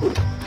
you